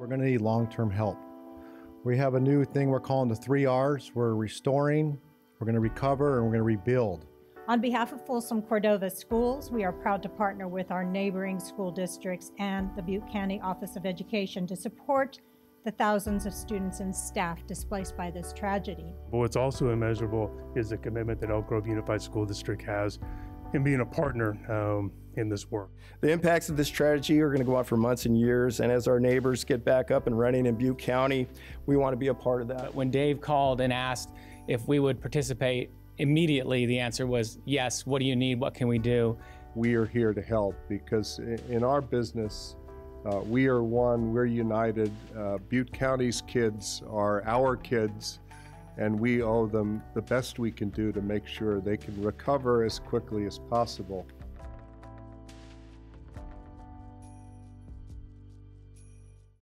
We're going to need long term help. We have a new thing we're calling the three R's. We're restoring, we're going to recover, and we're going to rebuild. On behalf of Folsom Cordova Schools, we are proud to partner with our neighboring school districts and the Butte County Office of Education to support the thousands of students and staff displaced by this tragedy. But what's also immeasurable is the commitment that Elk Grove Unified School District has in being a partner um, in this work. The impacts of this strategy are going to go on for months and years, and as our neighbors get back up and running in Butte County, we want to be a part of that. When Dave called and asked if we would participate, immediately the answer was yes. What do you need? What can we do? We are here to help because in our business, uh, we are one, we're united. Uh, Butte County's kids are our kids, and we owe them the best we can do to make sure they can recover as quickly as possible.